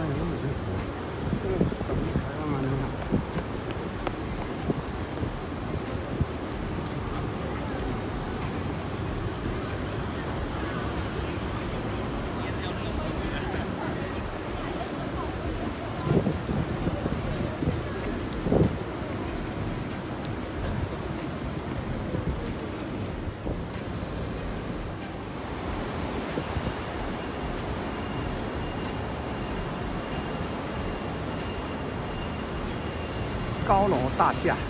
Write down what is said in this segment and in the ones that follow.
I remember. 高楼大厦。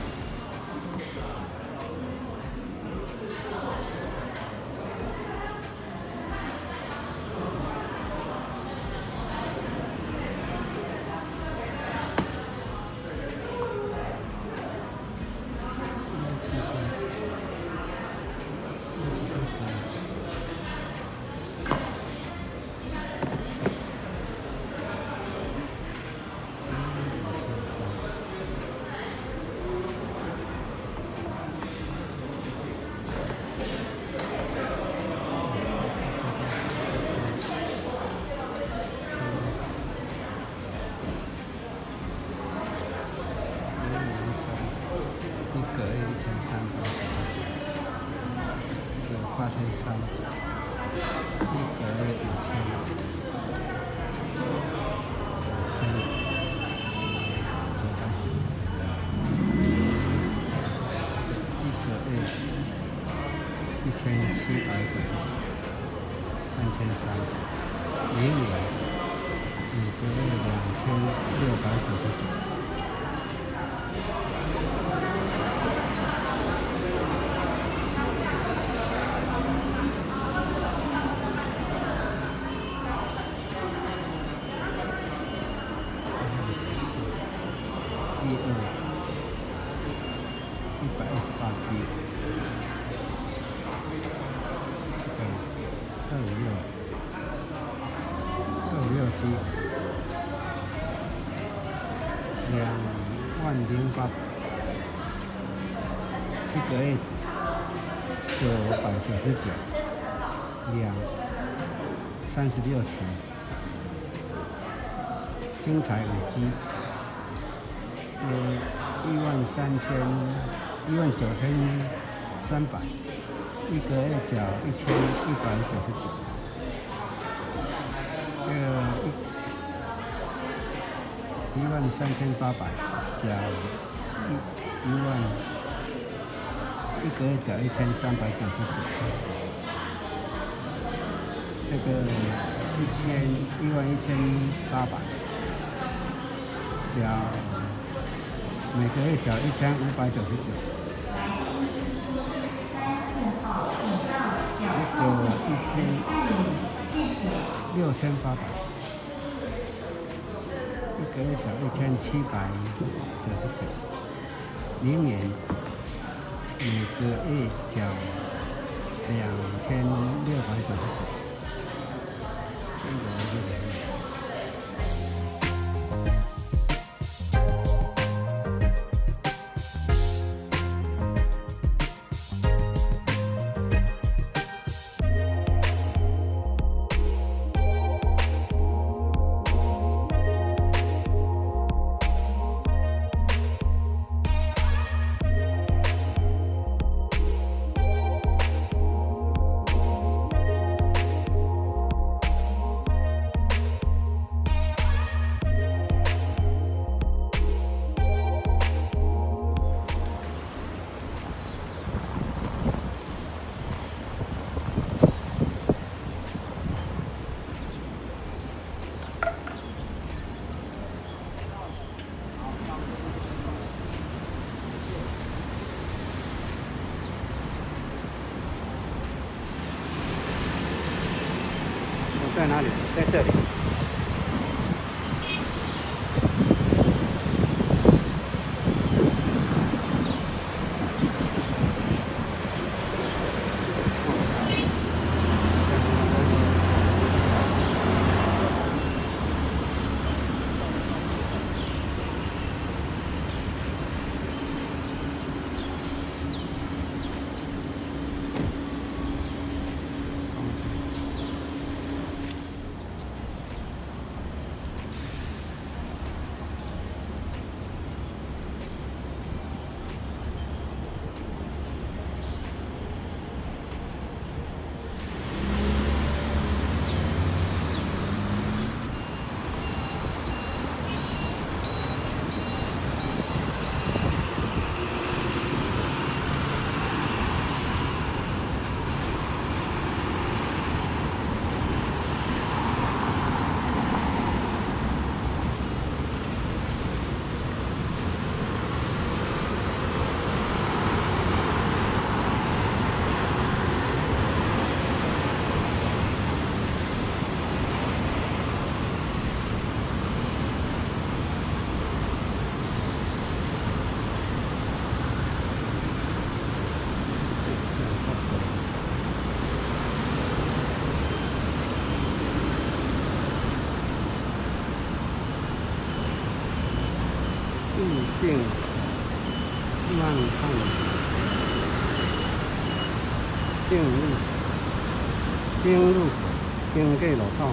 三十六期，精彩五 G，有一万三千一万九千三百，一个月缴一千一百九十九，这个一一万三千八百。缴一一万。一个月缴一千三百九十九，这个一千一万一千八百，缴每个月缴一千五百九十九，这个一千六千八百，一个月缴一千七百九十九，明年。每个月缴两千六百九十九。在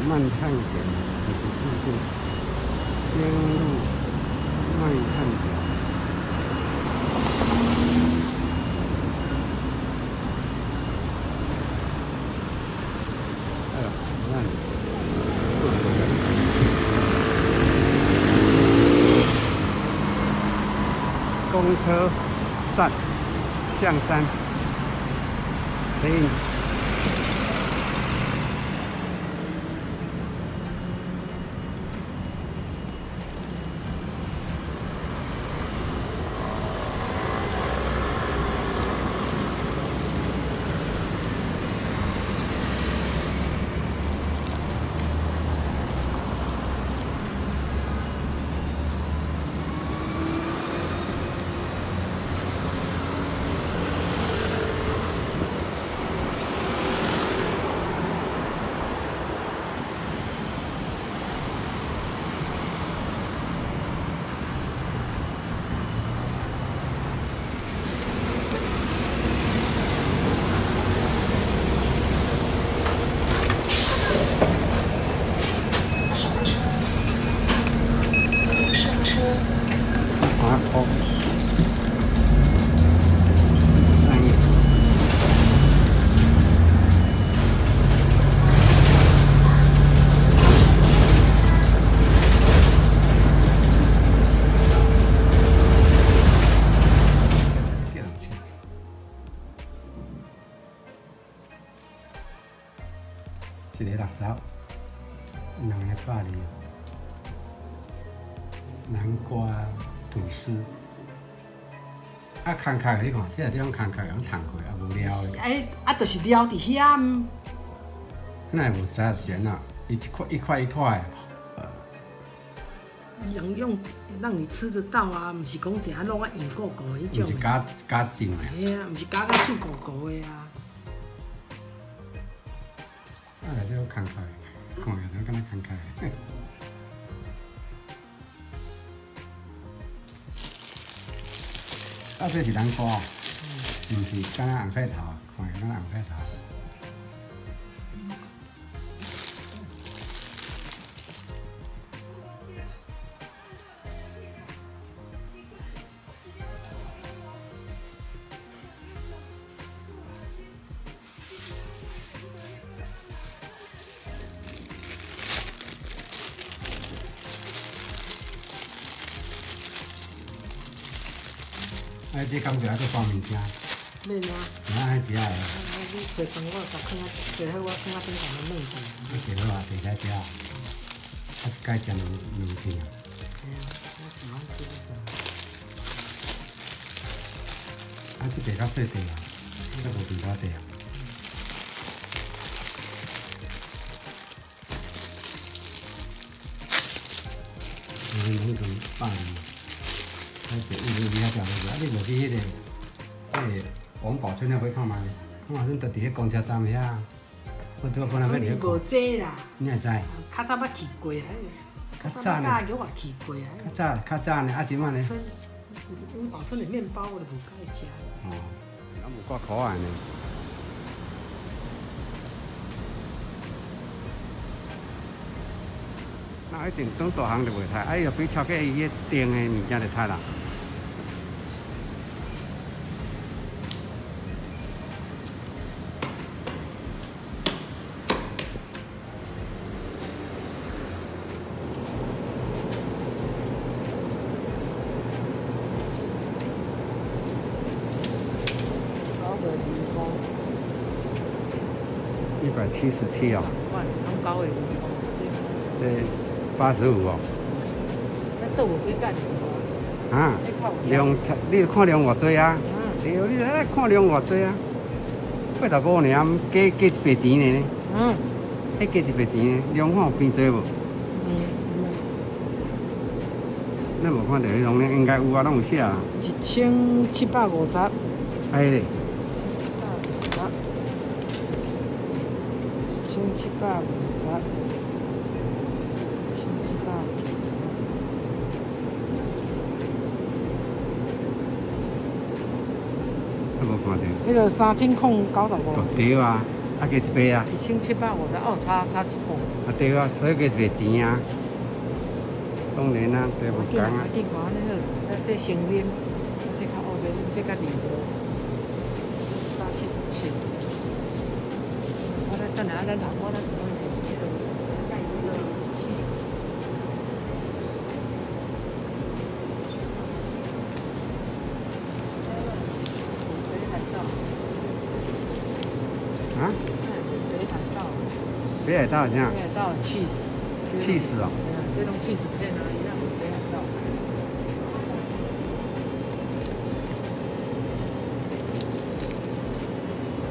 慢探点，就是入境进入慢探点。哎呦，慢。公车站象山捷啊，空壳你看，即个地方空壳用烫过，啊，无聊的。哎，啊，就是了伫遐，嗯那无知钱啊，伊一块一块一块，用用让你吃得到啊，毋是讲一下弄啊硬糊糊的迄种是加加酱的。嘿啊，毋是加到脆糊糊的啊。啊，内底有空壳的，看起来敢若空壳啊，这是南瓜是不是刚刚红块头，看起来敢若红块头。啊，这感觉还佫三面声，免啊，哪爱食的？啊你找饭我甲放啊，找好我放啊顶头的弄去。啊。哎呀，我喜欢吃这个。啊，这地较细地啊，这无地我地啊。嗯，拢同百二，啊，第一你遐食啊，你无去迄个，迄个王宝村遐买看嘛？王宝村就伫迄公车站遐，我拄本来要所以无入去看，济啦，你也知？较早捌去过啊。较早呢甲叫我去过啊。较早较早呢，啊，即满呢？村，阮宝村的面包我都无甲伊食。哦，啊，无挂可爱呢。那一定当大行就袂太，哎呀，比超过伊迄订的物件就太啦。一百七十七哦，万拢高的鱼公，这八十五哦。那豆腐几干啊，量，你有看量偌济啊？啊，对，你来看量偌济啊？八十五尔，加加一百钱呢？嗯迄加一百钱呢？量看有变多无？嗯，咱无看到迄种，应该有啊，拢有写啊。一千七百五十，哎咧，一千七百五十，一千七百五十，一千七百五十。迄个三千空九十五，对啊，啊加一倍啊，一千七百五十，哦，差差一半。啊对啊，所以加一倍钱啊。当然啊，对无紧讲啊这这成面，这较黑面，这较利薄，三七十七。我来等下，咱拿我来做这个，盖这个气。北海道，啊？哎，北海道，北海道好像北海道气死，气死哦。这种气死片啊，一样是北海道。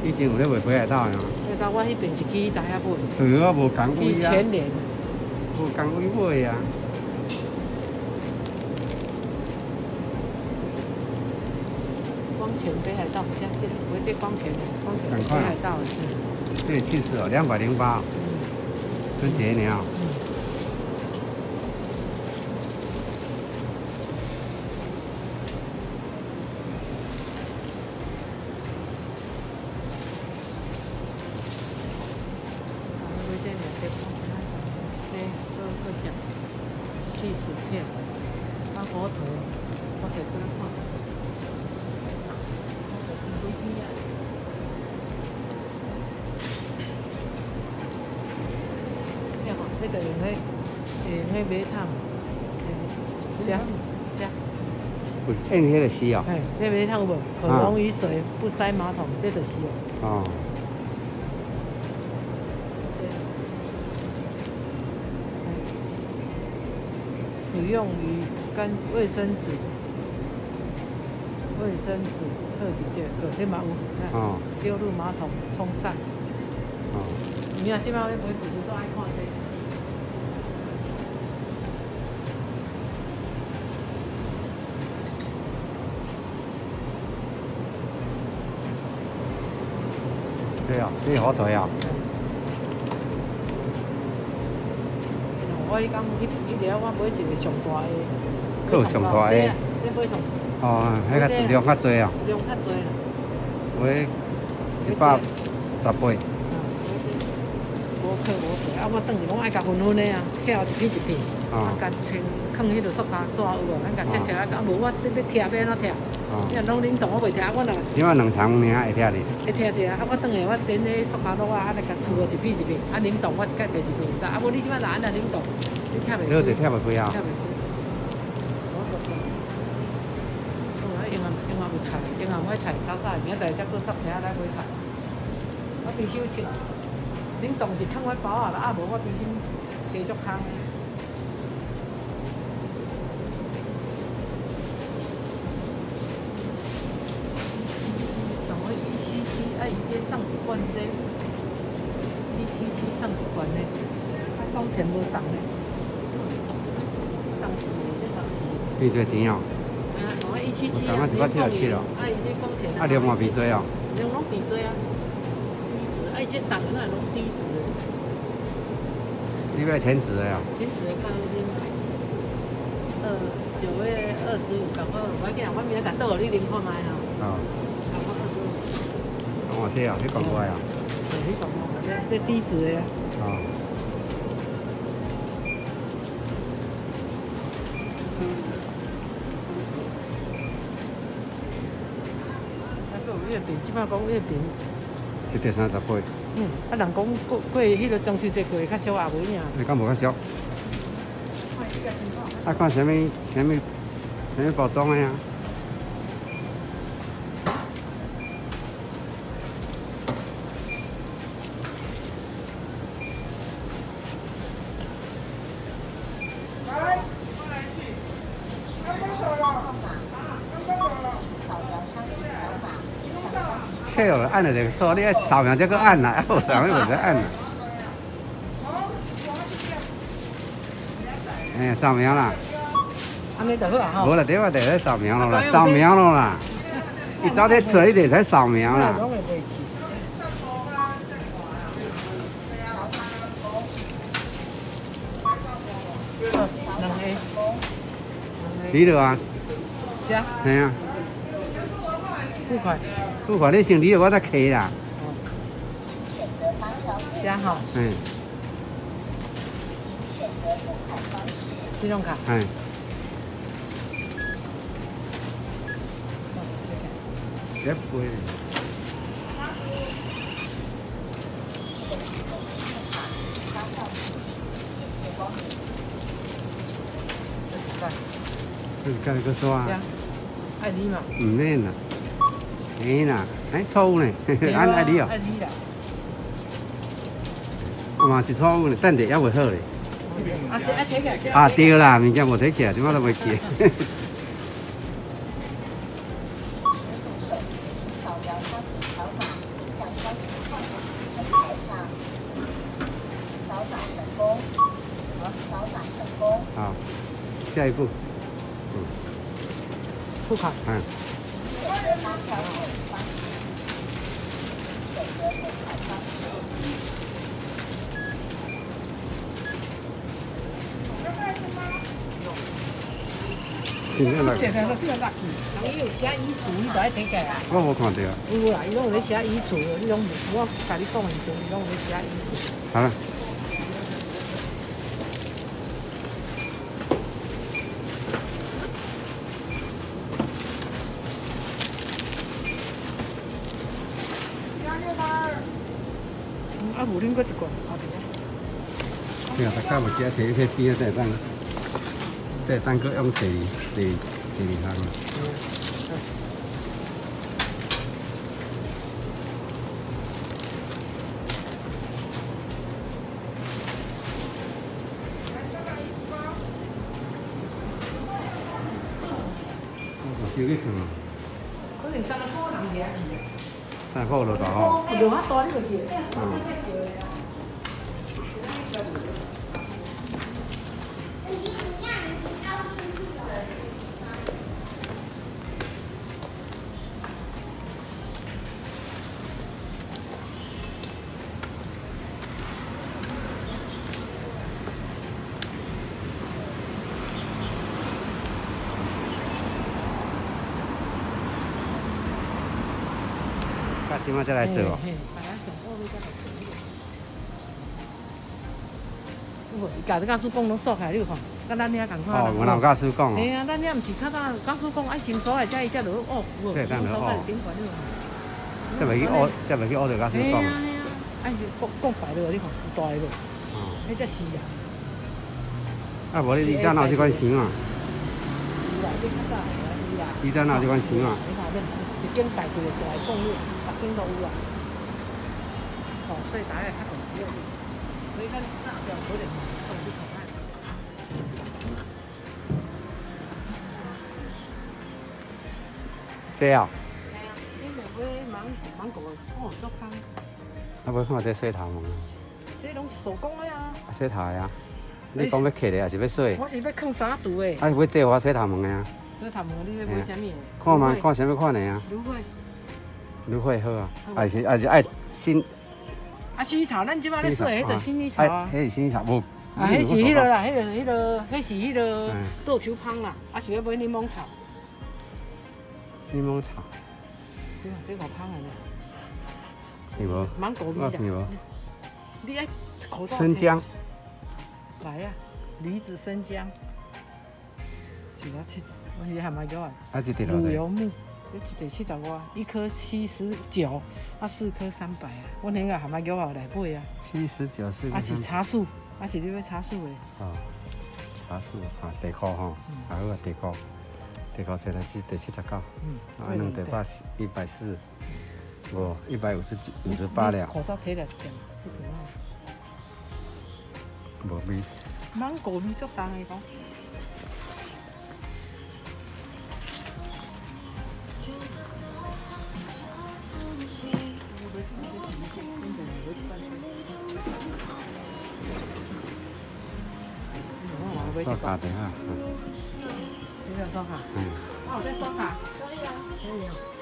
以前有咧卖北海道啊。北海道我迄边是去大遐买，对啊，无共去位啊，全联。无共位买啊。光泉北海道，这样这不这光泉，光泉北海道是，这气死哦，两百零八，嗯春节了。嗯。这两个这这个想气死片，啊火腿，火腿不能放。火腿不一样。你看，这个用迄，诶，用迄马桶，这这，不是按迄个死哦。哎，这马桶有无？可溶于水，不塞马桶，这就是哦。哦。使用于干卫生纸、卫生纸彻底这个这嘛有，看哦。丢入马桶冲散。哦。你看，这摆每不是都爱看这个。对啊，这火腿啊。我迄讲，迄迄条我买一个上大个。还有上大的这买上哦，迄个质量较量较济啦。买一百十八。啊，我等于拢爱甲分分的啊，挑一片一片，啊，甲清放？咱甲切切啊，啊无我你要拆要安怎拆？哦。你若拢冷冻我袂听，我若即摆两层尔会听哩。会听者，啊，我转下我整迄塑胶袋啊，啊，来甲厝一片一片，啊，恁冻我一概摕一片衫，啊，无你即摆若安那冷冻，你听袂你就拆袂开啊拆。袂开。我无讲。我用啊用啊有菜，用啊买菜炒菜，明仔载才搁杀车来买菜。我冰箱切。恁冻是放我包啊啦，啊无我的。同我一七七，啊伊这送一罐这，一七七送一罐的，啊光钱无送的，当时的这当时的。变多钱哦。啊，我一七七我感觉一百七十七咯啊，伊这光钱啊，量嘛变多哦。两拢变多啊，啊伊这送的那拢低。你要全职的哦。前几个看已经二九月二十五，赶快，我跟你讲，我明仔载倒互你啉看卖啊。哦。赶快二十五。哦，这啊，你讲过啊。对，你讲过，这这低脂的啊。月饼，即摆讲月饼，一块三十八。嗯，啊人讲过过迄个中秋节过较少阿妹尔。你敢无较俗？啊，看啥物啥物啥物包装的啊？切了，按了这个错，你要扫描这个按啦，我扫描我再按啦。哎，扫描啦，安尼就好啊吼。无啦，对我得在扫描了啦，扫描了啦。你早点出来，你得才扫描啦。拢会袂记。好两个。两个。你了啊？这系啊，五块。付款你行李我再开啦。加好，嗯，信用卡。嗯，这杯。这是干个刷？爱你嘛？唔免啦，哎啦，哎错误呢，按爱你哦。爱你啦。嘛是错误呢，等下还袂好咧。啊，这啊睇起来。啊对啦，物件无睇起来，点解都袂记？好，下一步。嗯。付款。嗯。现在来。现在都比较垃圾，人伊有写遗嘱，你都爱睇起啊。我无看到。有啦，伊拢有咧写遗嘱，伊拢我甲你讲拢有咧写。好了。啊，无恁搁一个，后边。对啊，大家无记啊，摕迄边啊，再当，再当搁用第第第二项。少啲看啊！可能三个多人嘅。三个落大吼。落遐大再来做哦。家己家属讲拢锁开，你有看？跟咱遐共款。哦，我老家属讲哦。嘿啊，咱遐毋是较早家属讲爱先锁开，才伊才落哦。这当落哦。这袂去学，这袂去学着家属讲。嘿啊嘿啊，哎，讲讲白了，你看有大个。哦。迄才是啊。啊，无你你家哪有这款钱啊？有啦，你较早有啦。你家哪有这款钱啊？你看，一间大一个大个公寓。顶都有啊，哦，所以大家较重要，所以咱那边可能放去看看。这啊？系啊，你若买芒芒果，哦，足香。啊，要看这洗头毛。这拢手工的啊。洗头的啊？你讲要刻的还是要洗？我是要放三度的。啊，要缀我洗头毛的啊？洗头毛你要买啥物？看嘛，看啥物款的啊？芦荟。芦荟好啊，还是还是爱新。啊，薰衣草，咱即摆咧说迄个薰衣草啊。迄是薰衣草，无。啊，迄是迄个啦，迄个迄个，迄是迄个豆球芳啦，啊是要买柠檬草。柠檬草。对啊，这个芳啊。有无？芒果味的。有无？你爱口罩。生姜。来啊，梨子生姜。几多钱？我是还蛮高啊。啊，一条路油木。一地七十五，一颗七十九，啊四颗三百啊！我那个还蛮叫我来买啊。七十九是。啊是茶树，啊是你要茶树的。哦，茶树啊，地壳哈，啊好啊地壳，地壳现在是第七十九，嗯，啊两地八一百四，无一百五十几五十八了。口罩贴了一件，无味。芒果味足重的讲。刷卡的哈，你想刷卡？嗯。哦，在刷卡。可以啊。可以啊。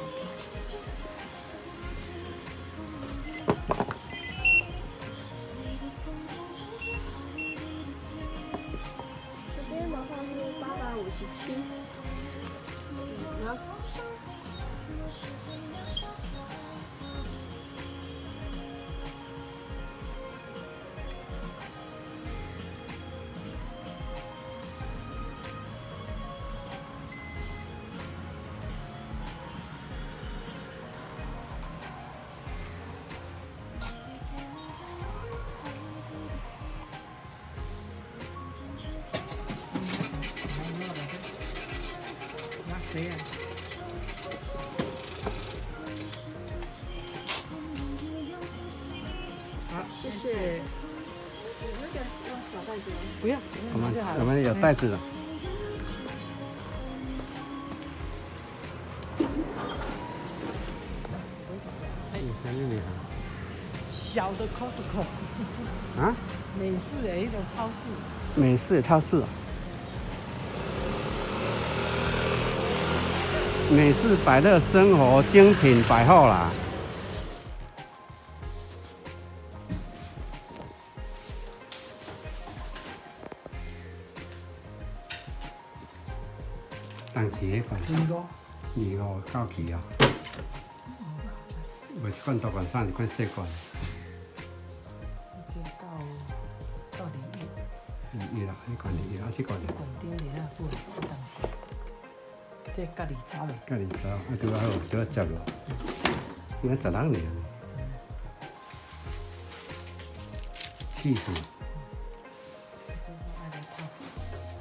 对啊。好，谢谢。那个要小袋子吗？不要，我们我们有袋子的，小的 Costco，啊，美式的一种超市。美式超市美式百乐生活精品百货啦。当时迄款？二五到期啊，袂一款大罐衫，一款细罐，这到到里面，二一啦，迄款二一啦，即个是管丁里那不当时，这家己走的。甲你走，啊，拄啊好，拄啊接落，应该十六年，气死！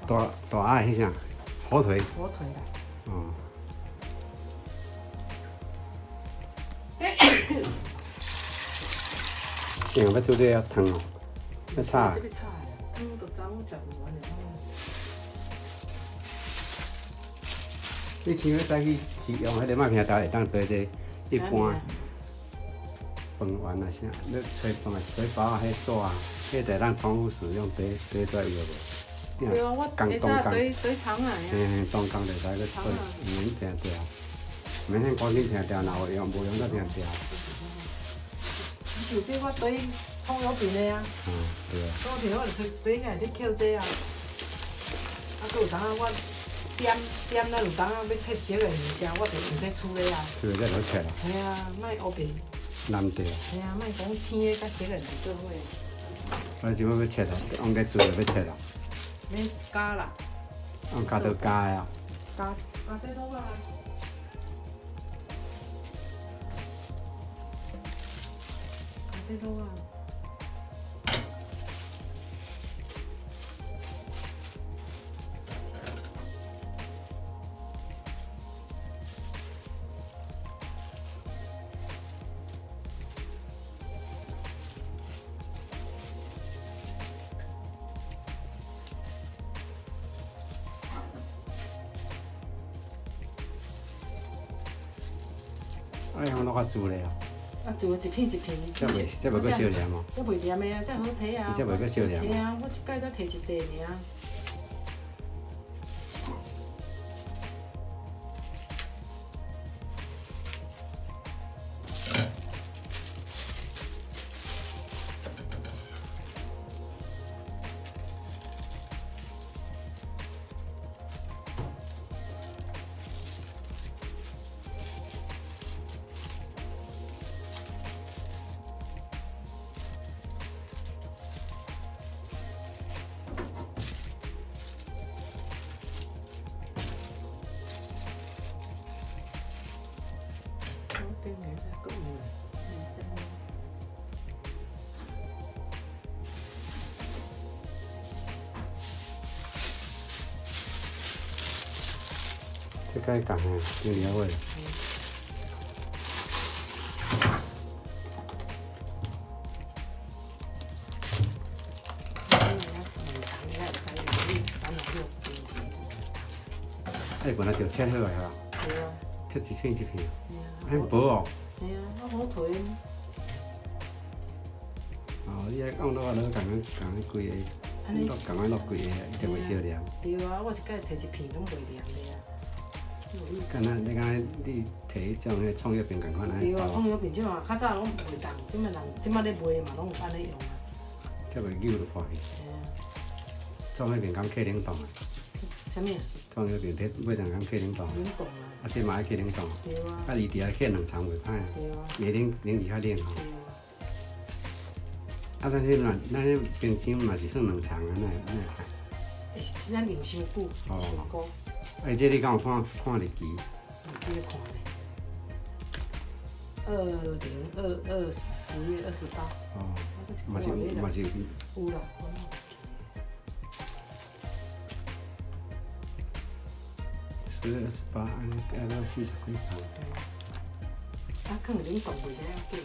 大大爱迄啥，火腿，火腿啦，哦。今要做这汤哦，要炒这。个菜，你像要再去是用迄个麦片豆会当对这一般饭丸啊啥，你吹饭啊水包啊迄纸啊，迄个当宠物使用，对对在有无？对啊，我刚会东刚，早堆堆长啊呀。嘿嘿，东就使去吹，唔免定掉，免迄赶紧定掉，若有用无用则定掉。就这我堆葱油饼的啊，嗯，对啊，葱油饼我就堆堆起来咧扣这啊。啊，佮有当啊我点点咱有当啊要切熟的物件，我就用在厝咧啊。这个再好切啦，系啊，莫乌白，难掉。系啊，莫讲青的甲熟的唔做伙，我就要要切啦，用个煮就要切啦，免加啦，用加到加的啊。加加这都啊。加这都啊。哎，我落法煮咧哦，啊，煮一片一片。这袂这袂搁烧黏哦。这袂黏的啊，这好睇啊。伊这袂搁烧凉嘿啊，我一摆才摕一袋尔。这该讲诶，有了味。哎，本来就切好个哈，对啊，切一片一片，很薄哦。嘿啊，我火腿，哦，你爱讲落啊，落共咱共咱规个，安尼落共咱落规个，一定会烧凉。对啊，我一摆摕一片拢袂黏的啊。敢若你敢你摕迄种迄创业饼共款安尼对啊，包，葱油饼即嘛较早拢袂当，即嘛人即马咧卖嘛拢有安尼用啊。才袂扭就破去。创业饼敢客冷冻啊，啥物啊？创业饼摕买阵敢客冷冻，冷冻啊，啊这嘛爱客冷冻，对啊，啊离伫遐客两长袂歹啊，对啊，伊冷冷伫遐冷吼。对啊。啊，咱迄嘛，咱迄冰箱嘛是算两长啊，那那看。会是咱冷伤久，哦伤久，哎，这你敢有看看日期？有几看咧？二零二二十月二十八，哦，嘛是有嘛是有啦。十月二十八，要到四十几趟。啊，可能恁动袂啥要紧。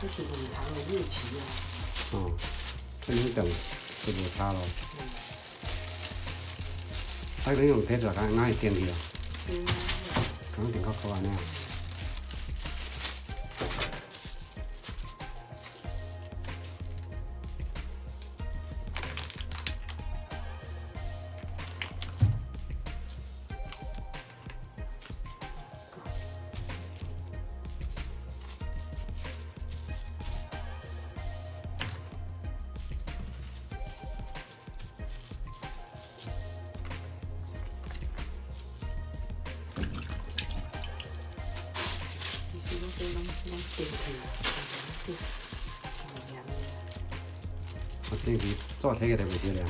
这是很长的日期啊。哦，这你等就无差咯。啊，你用体大干，哪会电去啊？嗯，可能电较高这拢拢电去啊，电去，凉的。我电去早体个就袂少凉。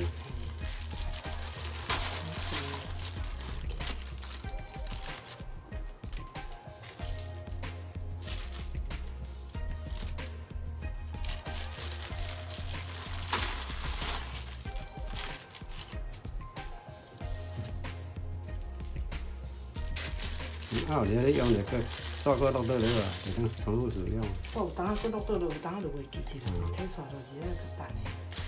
啊，有咧用那个照顾到倒了啊，会当重复使用。我有当啊，搁落倒落，有当时就袂记起来，摕出来就是咧较办的。